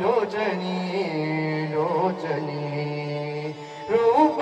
लोचनी लोचनी रूप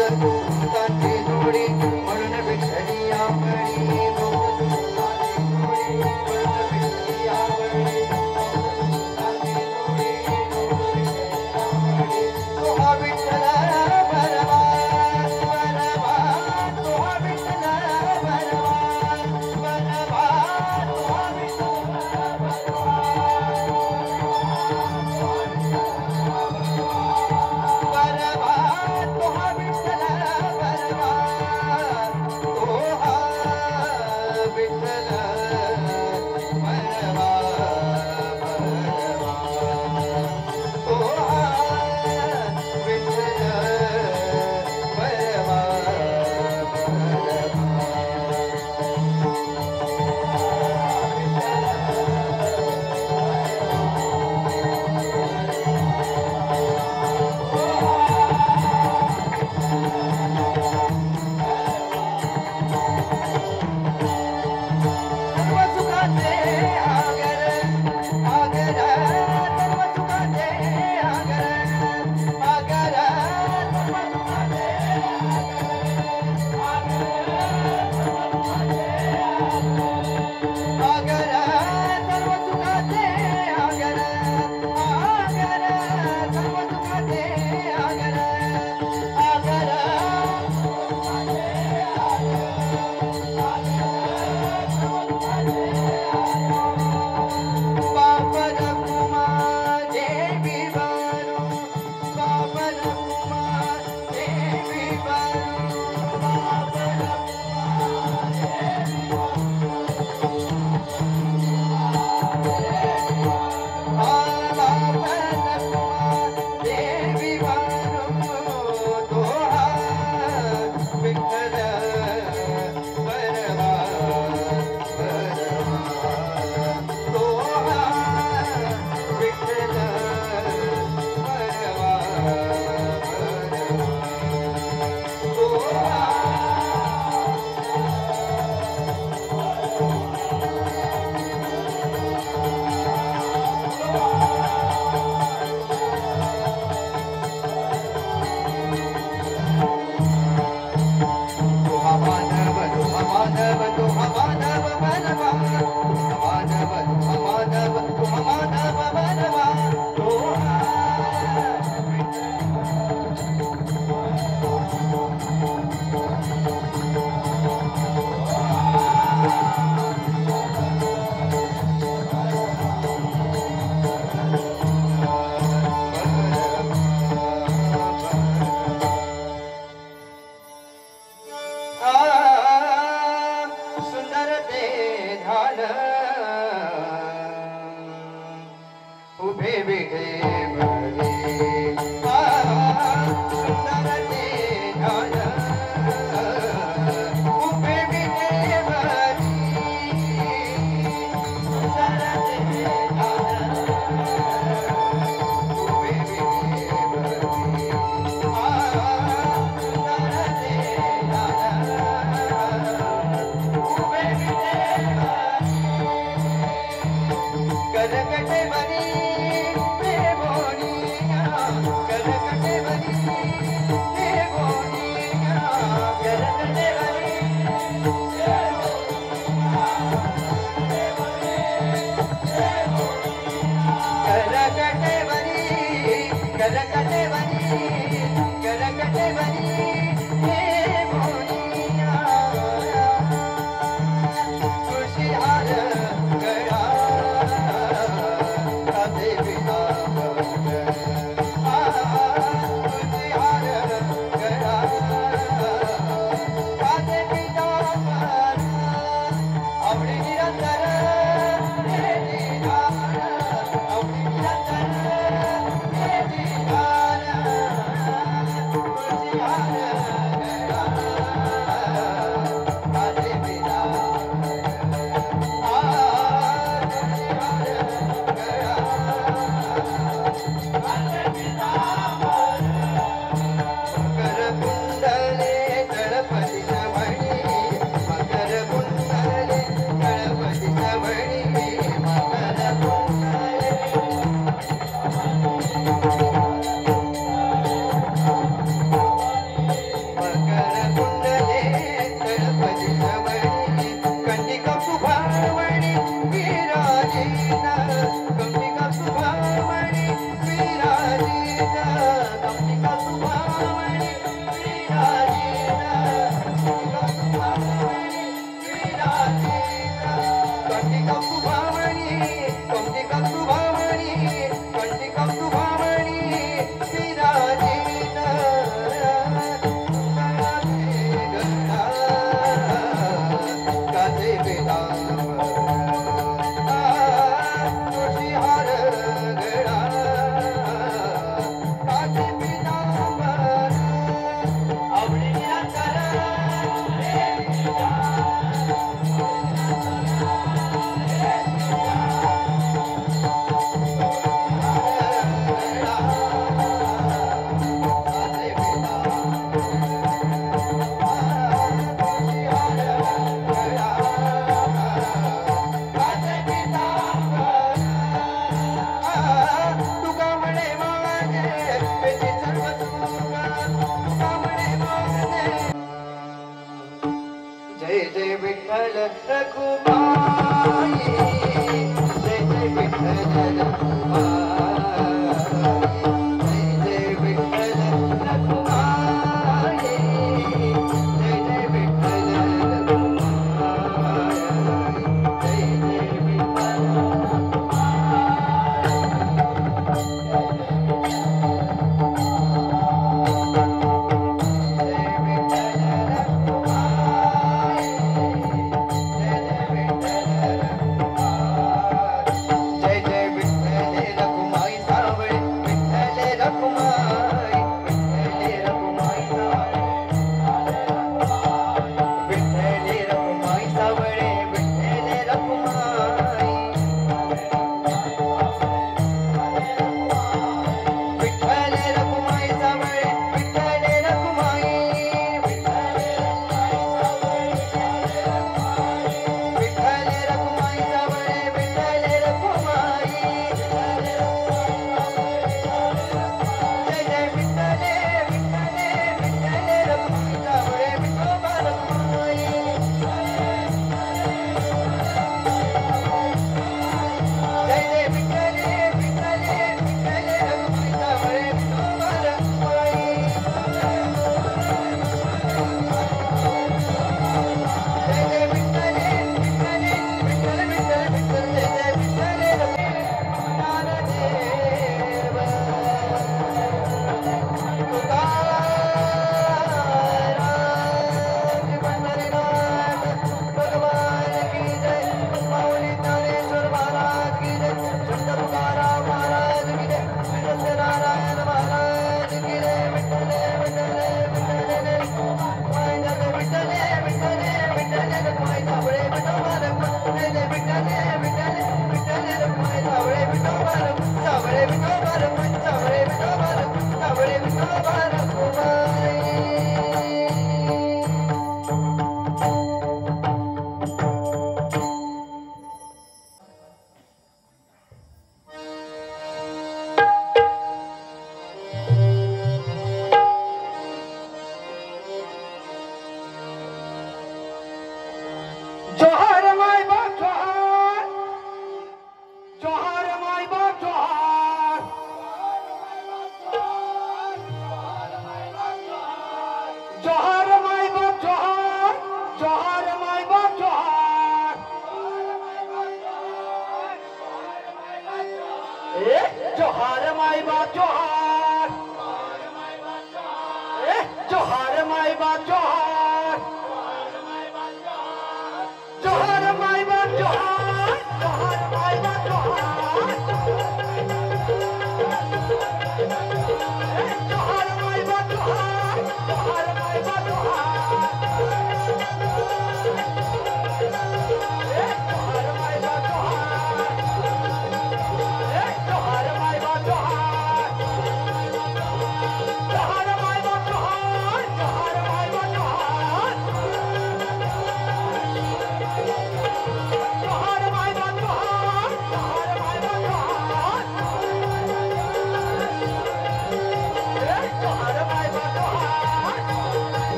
Thank you.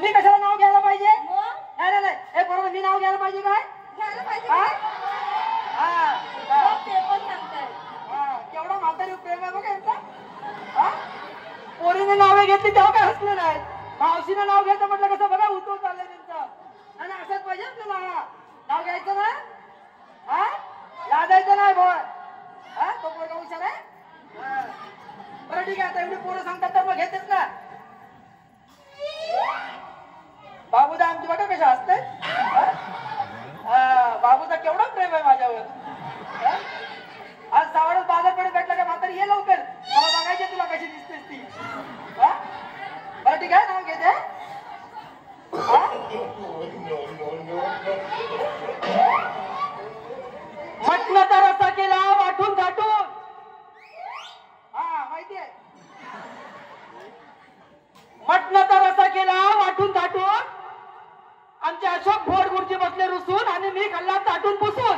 मी कशाला नाव घ्यायला पाहिजे? नाही नाही हे बरोबर मी नाव घ्यायला पाहिजे काय? केवढा म्हातारी प्रेम आहे बघा यांचा. पोरीने नावे घेतली तेव्हा काय हसले नाही. मावशीने नाव घ्यायचं म्हटलं कसं बघा उतरून चाललंय त्यांचं. आणि असंच पाहिजे आपलं नाव. नाव घ्यायचं ना? हा? लादायचं नाही बोल हा? तो पोरगा हुशार आहे? बरं ठीक आहे. आता एवढी पोरं सांगतात तर मग घेतेच ना. साठी काय नाव घेते म्हटलं तर असा केला वाटून दाटून हा माहितीये म्हटलं तर असा केला वाटून दाटून आमचे अशोक भोड गुरुजी बसले रुसून आणि मी खाल्ला ताटून पुसून.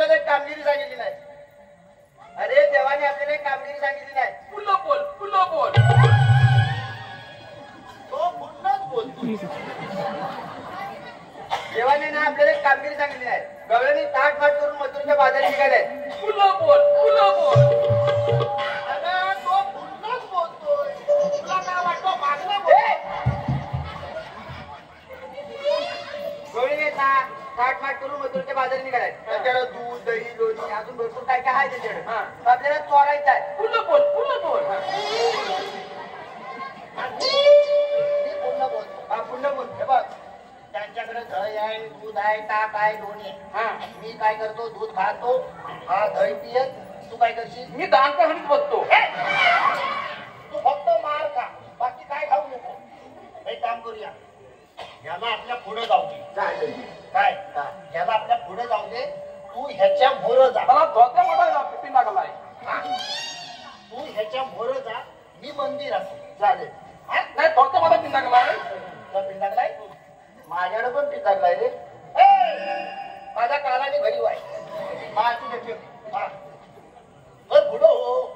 आपल्याला एक कामगिरी सांगितली नाही. अरे देवाने आपल्याला एक कामगिरी सांगितली नाही. पुल्लव बोल पुल्लव बोल. तो पूर्णच बोलतो देवाने ना आपल्याला एक कामगिरी सांगितली नाही. गवळ्याने ताट माट करून मथुरच्या बाजारी निघाले. पुल्लव बोल पुल्लव बोल. बोल. गवळीने ताट माट करून मथुरच्या बाजारी निघालाय. त्याच्याकडे दूध दही लोणी अजून भरपूर काय काय आहे त्याच्याकडे. हा. तर आपल्याला चोरायचं आहे. पुल्लव बोल पुल्लव बोल. मी पूर्ण बोलतो हा पूर्ण बोल. हे बघ. त्यांच्याकडे दही आहे दूध आहे ताक आहे लोणी हा. मी काय करतो? दूध खातो हा दही पियत. तू काय करशील? मी दान कहाणीत! तू फक्त मार खा. बाकी काय खाऊ नको. हे काम करूया. याला आपल्या पुढे जाऊ दे. काय? याला आपल्या पुढे जाऊ दे. तू ह्याच्या मोर जा. मला धोत्या मोठा पिपी लागलाय. तू ह्याच्या मोर जा. मी मंदिर असतो चालेल? नाही धोत्या मोठा पिन लागलाय तुला पिन लागलाय माझ्याकडे पण पिन लागलाय रे. ए! माझा कालाने घरी वाय माझी हा. पुढं. हो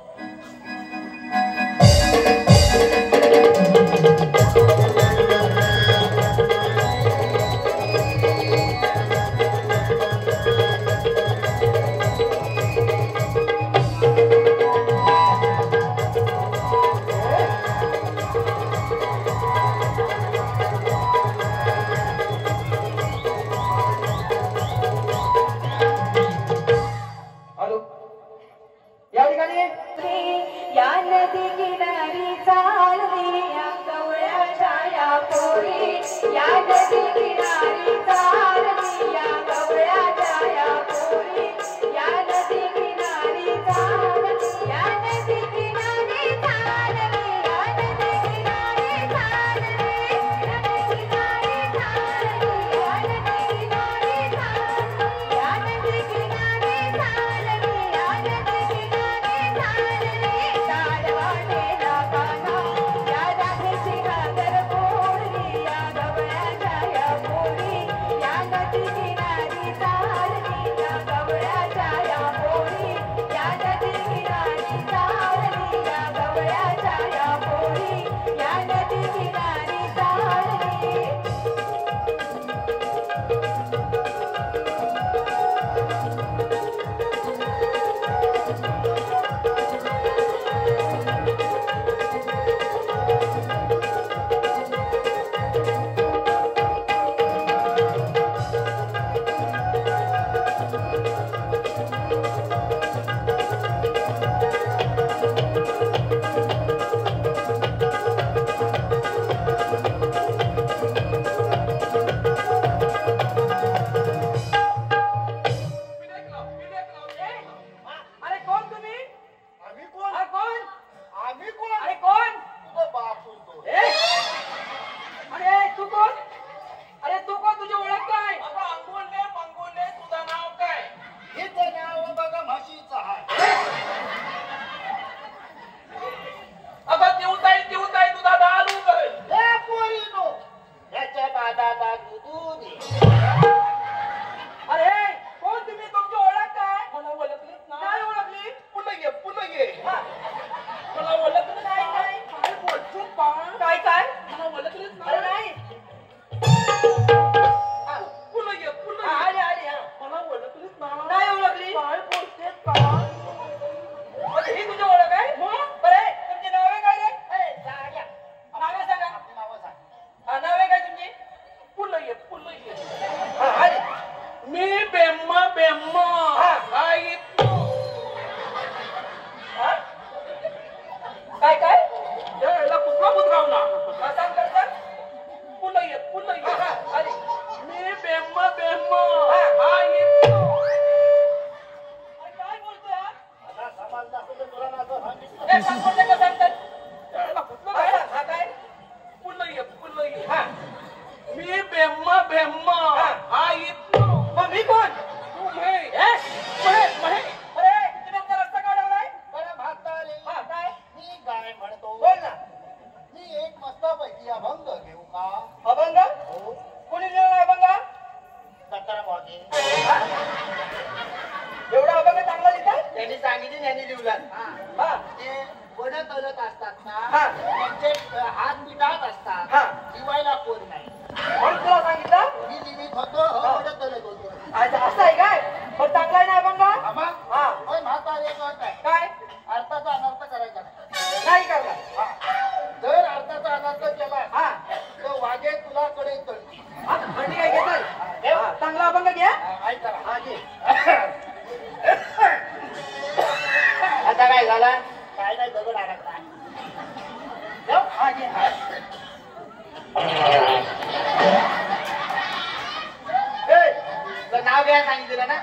काय सांगितलं ना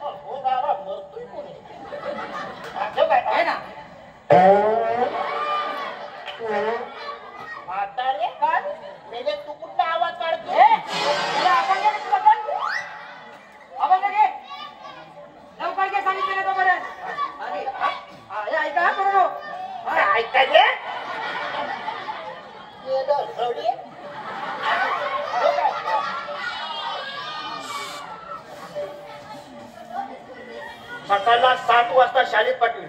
हो बाबा मरतोय कोणी काय ना सकाळला सात वाजता शाळेत पाठवी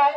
right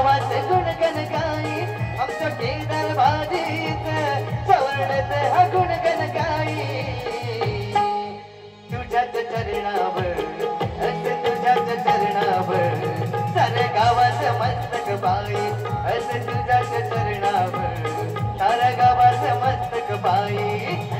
आवाज गुणगण गाई आमच्या केदार बाधित सवर्णत हा गुणगण गाई. तुझ्याच चरणावर अस तुझ्याच चरणावर साऱ्या गावाच मस्तक बाई अस तुझ्याच चरणावर साऱ्या गावाच मस्तक बाई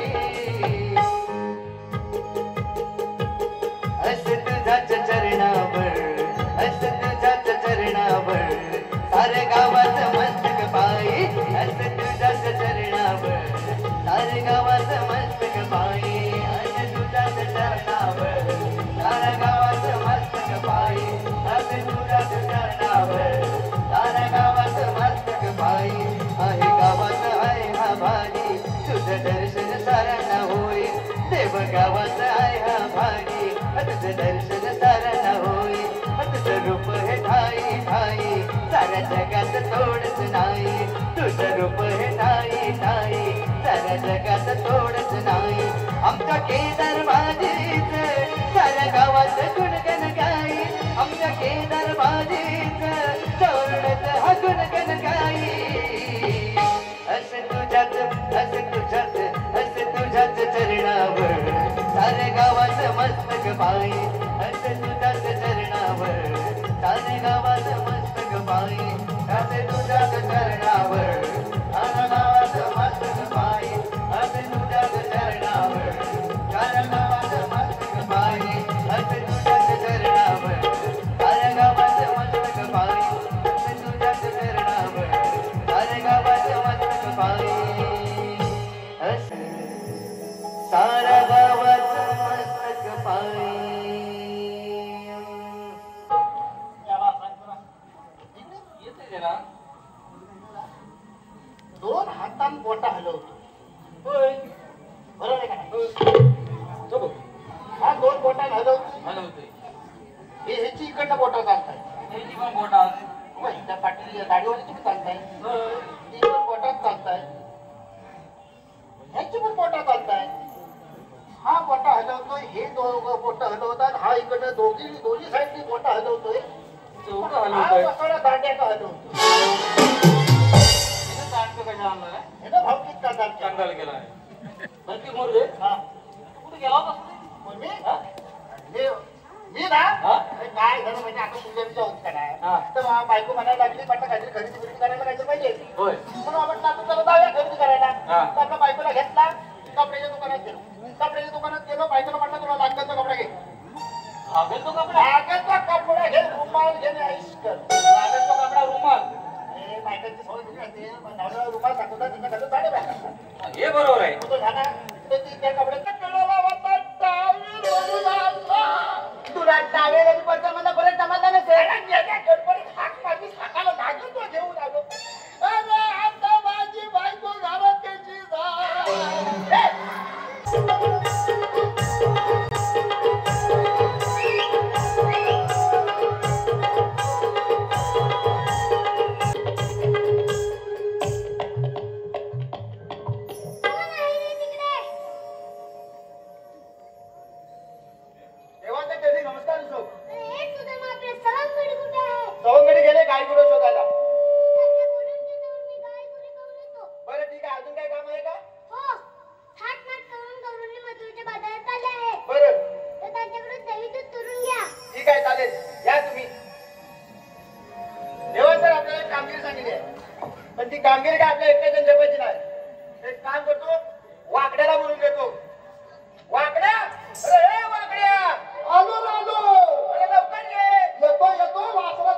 तुझ दर्शन सारण होई तुझं रूप हे ठाई ठाई साऱ्या जगात थोडच नाही. तुझं रूप हे ठाई ठाई साऱ्या जगात थोडच नाही. आमच्या केदार भाजीच साऱ्या गावात गाई आमच्या केदार भाजी Pai.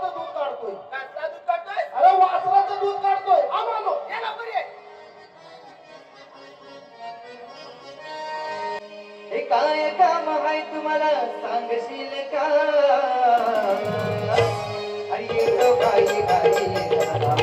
दूध काढतोय. कसला दूध काढतोय? अरे वासराचं दूध काढतोय. आलो आलो. काय काम आहे तुम्हाला? सांगशील का? अरे येतो बाई.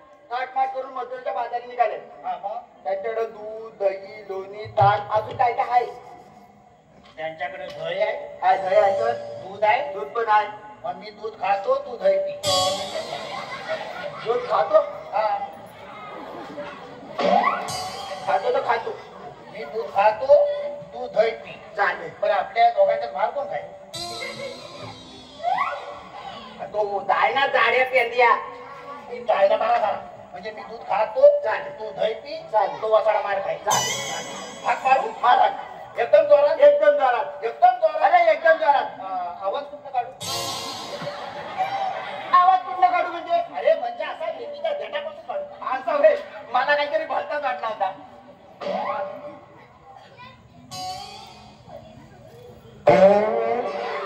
थाटमाट करून मजुराच्या बाजारी निघाले. त्यांच्याकडे दूध दही लोणी ताक अजून काय काय आहे? त्यांच्याकडे दही आहे. काय दही आहे सर दूध आहे. दूध पण आहे. पण मी दूध खातो तू दही पी दूध खातो? खातो तर खातो. मी दूध खातो तू दही पी चालेल. पण आपल्या दोघांचा भाग कोण खाय तो जायना जाड्या पेंदिया. जायला खा म्हणजे मी दूध खातो तू दही पी तो वासाडा मार खाय भाग मारू? मारा. एकदम जोरात? एकदम जोरात. एकदम जोरात? एकदम जोरात. आवाज कुठला काढू? आवाज कुठला काढू म्हणजे? अरे म्हणजे असा बेबीच्या झटापासून काढू. असा रे मला काहीतरी भलताच वाटला होता. Oh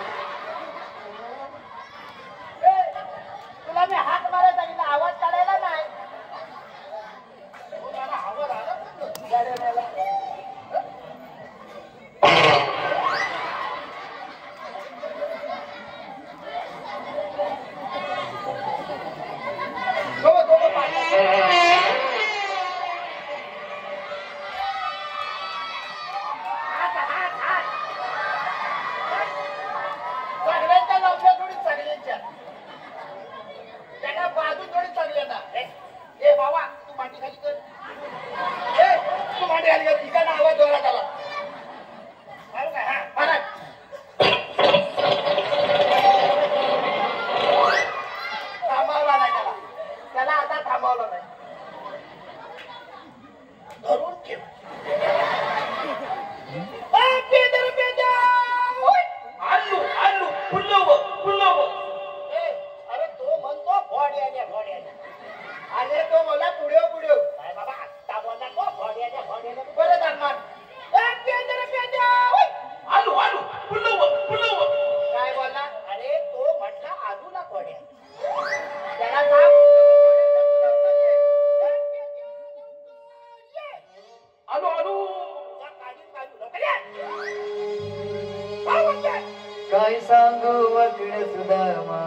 काय सांगू वकड सुदामा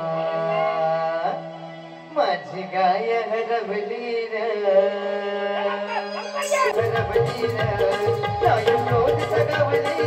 माझी गाय हरवली हरवली सगळी